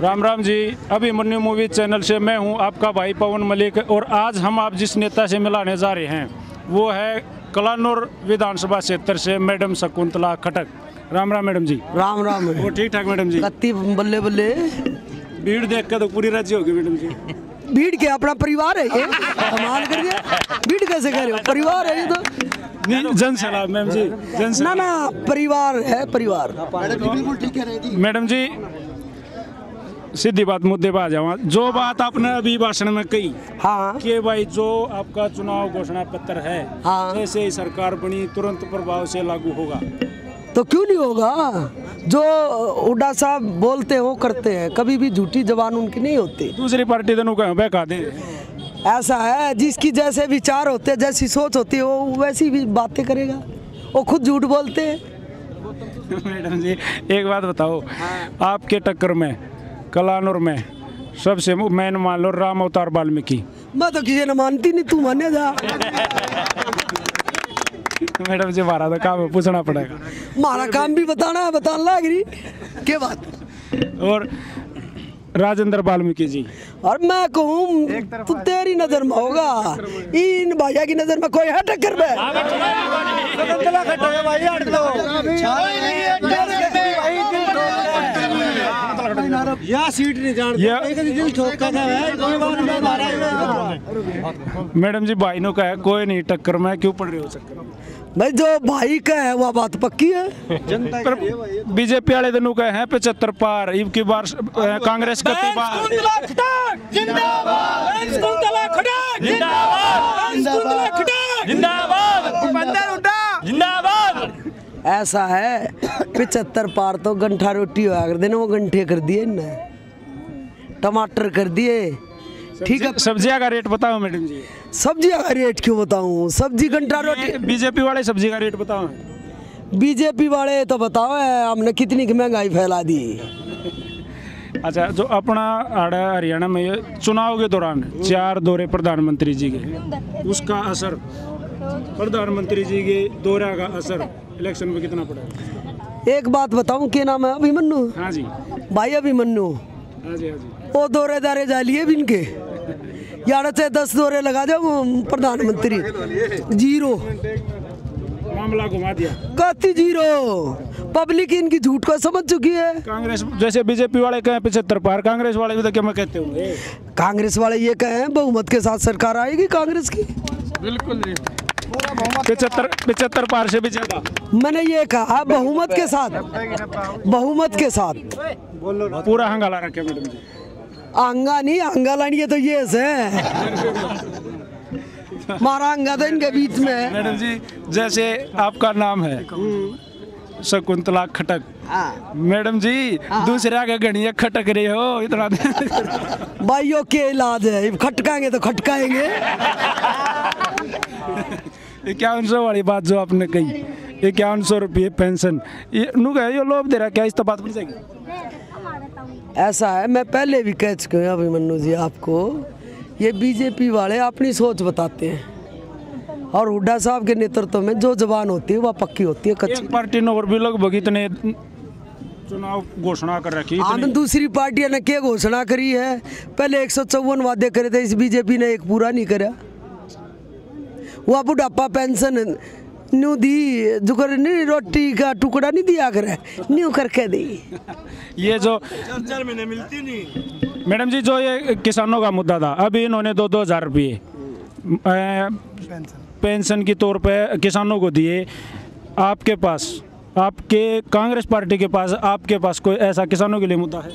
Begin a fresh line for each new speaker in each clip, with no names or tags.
राम राम जी अभी Munni movie channel से मैं हूँ आपका भाई पवन मलिक और आज हम आप जिस नेता से मिलाने जा रहे हैं वो है कलानौर विधानसभा क्षेत्र से मैडम शकुंतला खटक। राम राम मैडम जी।
राम राम।
वो ठीक ठाक मैडम जी।
कत्ती बल्ले बल्ले।
भीड़ देख कर तो पूरी राज्य होगी मैडम जी।
भीड़ के अपना परिवार है ये? कमाल कर भीड़ कैसे कह रहे हो परिवार है ये तो।
जन सलाह मैम जी जन
ना ना परिवार है परिवार।
मैडम जी सीधी बात मुद्दे पर आ जाऊँ जो बात आपने अभी भाषण में कही
हाँ।
कि भाई जो आपका चुनाव घोषणा पत्र है
हाँ।
जैसे ही सरकार बनी तुरंत प्रभाव से लागू होगा।
तो क्यों नहीं होगा? जो उड्डा साहब बोलते हो करते हैं। कभी भी झूठी जबान उनकी नहीं होती।
दूसरी पार्टी दोनों का बहका दे।
ऐसा है जिसकी जैसे विचार होते जैसी सोच होती है वो वैसी भी बातें करेगा। वो खुद झूठ बोलते हैं।
मैडम जी एक बात बताओ। हाँ। आपके टक्कर में कलानूर में सबसे मैन मान लो राम अवतार वाल्मीकि।
मैं तो किसी ने मानती नहीं तू माने जा।
मैडम जी हमारा तो काम है पूछना पड़ेगा।
हमारा काम भी बताना है बताने लग रही के बात?
और राजेंद्र वाल्मीकि जी।
और मैं कहूँ तू तेरी नज़र में होगा। इन भैया की नज़र में कोई है?
मैडम जी भाई नो का है कोई नहीं टक्कर में क्यों पड़ रही हो चक्कर
भाई जो भाई का है वो बात पक्की है।
पर बीजेपी वाले दिनों का है पचहत्तर पार इनकी बार कांग्रेस का तो बार
ऐसा है पिछहत्तर पार तो गंठा रोटी होया कर देना वो गंठे कर दिए इनने। टमाटर कर दिए। ठीक है।
सब्ज़ियाँ का रेट बताओ मैडम जी।
सब्ज़ी का रेट क्यों बताऊँ? सब्ज़ी गंठा रोटी।
बीजेपी वाले सब्ज़ी का रेट बताओ।
बीजेपी वाले तो बताओ है, हमने कितनी की महँगाई फैला दी।
अच्छा जो अपना आड़ा हरियाणा में चुनाव के दौरान चार दौरे प्रधानमंत्री जी के उसका असर प्रधानमंत्री जी के दौरा का असर। इलेक्शन में कितना पड़ा
एक बात बताऊँ क्या नाम है? अभिमन्यु?
हाँ जी।
भाई अभिमन्यु।
हाँ जी हाँ जी।
वो दौरे दारे जा लिए भी इनके। यार से दस दौरे लगा दो प्रधानमंत्री। ज़ीरो।
मामला घुमा दिया।
कति ज़ीरो। पब्लिक इनकी झूठ को समझ चुकी है।
कांग्रेस जैसे बीजेपी वाले कहें पचहत्तर पार कांग्रेस वाले भी तो क्या मैं कहते हूँ
कांग्रेस वाले ये कहे बहुमत के साथ सरकार आएगी कांग्रेस की।
बिल्कुल पचहत्तर पचहत्तर पार से भी ज़्यादा।
मैंने ये कहा बहुमत के साथ। बहुमत के साथ।
पूरा हंगाला रखे मैडम जी।
आंगा नहीं आंगा लानी तो ये है मारा आंगा तो इनके बीच में।
मैडम जी जैसे आपका नाम है शकुंतला खटक। मैडम जी दूसरा के गणिया खटक रहे हो इतना
भाइयों के इलाज है खटकाएँगे तो खटकाएँगे।
इक्यावन सौ वाली बात जो आपने कही इक्यावन सौ रुपये पेंशन ये नु कहे ये लोभ दे रहा क्या इस तो बात बन जाएगी?
ऐसा है मैं पहले भी कह चुके हैं अभिमन्यु जी आपको ये बीजेपी वाले अपनी सोच बताते हैं। और हुड्डा साहब के नेतृत्व में जो जबान होती है वह पक्की होती है कच्ची।
पार्टी ने और भी लगभग इतने चुनाव घोषणा कर रखी
हाँ तो दूसरी पार्टियाँ ने क्या घोषणा करी है? पहले एक सौ चौवन वादे करे थे इस बीजेपी ने एक पूरा नहीं करा। वह बुढ़ापा पेंशन न्यू दी जो कर नहीं रोटी का टुकड़ा नहीं दिया करे न्यू करके दी।
ये जो चार महीने मिलती नहीं मैडम जी जो ये किसानों का मुद्दा था अभी इन्होंने दो दो हज़ार रुपये पेंशन के तौर पे किसानों को दिए। आपके पास आपके कांग्रेस पार्टी के पास आपके पास कोई ऐसा किसानों के लिए मुद्दा है?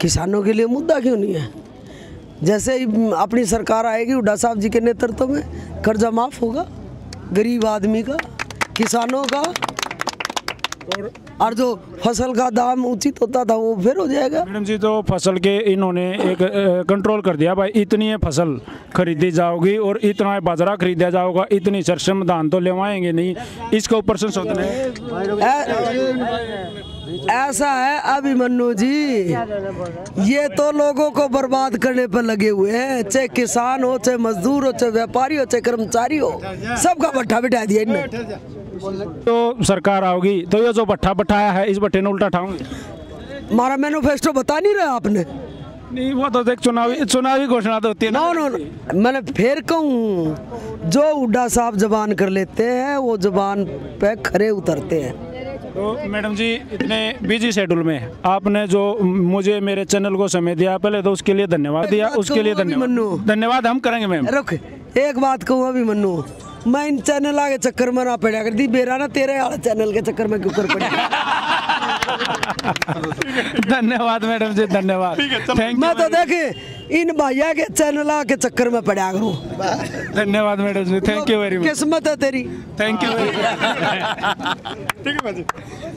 किसानों के लिए मुद्दा क्यों नहीं है? जैसे ही अपनी सरकार आएगी हुड्डा साहब जी के नेतृत्व में कर्जा माफ़ होगा गरीब आदमी का किसानों का
और
और जो फ़सल का दाम उचित होता था वो फिर हो जाएगा।
मैडम जी तो फ़सल के इन्होंने एक कंट्रोल कर दिया भाई इतनी है फ़सल खरीदी जाओगी और इतना है बाजरा खरीदा जाओगा इतनी सरसम धान तो लेवाएँगे नहीं इसके ऊपर संशोधन है।
ऐसा है अभिमन्यु जी ये तो लोगों को बर्बाद करने पर लगे हुए हैं चाहे किसान हो चाहे मजदूर हो चाहे व्यापारी हो चाहे कर्मचारी हो सबका भट्ठा बिठा दिया इनने।
तो सरकार आओगी तो ये जो भट्ठा बैठाया है इस भट्टे ने उल्टा उठाऊँगे
हमारा मैनिफेस्टो बता नहीं रहा आपने?
नहीं वो तो देख चुनावी चुनावी घोषणा तो होती है ना।
नो नो नो मैंने फिर कहूँ जो उड्डा साहब जबान कर लेते हैं वो जबान पे खरे उतरते हैं।
तो मैडम जी इतने बिज़ी शेड्यूल में आपने जो मुझे मेरे चैनल को समय दिया पहले तो उसके लिए धन्यवाद दिया उसके लिए। धन्यवाद। धन्यवाद हम करेंगे मैम।
रुक एक बात कहूँ अभी मन्नू। मैं इन चैनल आगे चक्कर में ना पड़ा। कर दी बेरा ना तेरे वाले चैनल के चक्कर में क्यों कर पड़ा?
धन्यवाद मैडम जी धन्यवाद। थैंक
मैं तो देखे इन भैया के चैनल के चक्कर में पड़ा करो।
धन्यवाद madam ji thank you very much
किस्मत है तेरी।
Thank you